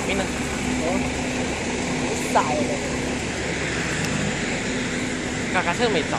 我冰了，少嘞。架架车未走。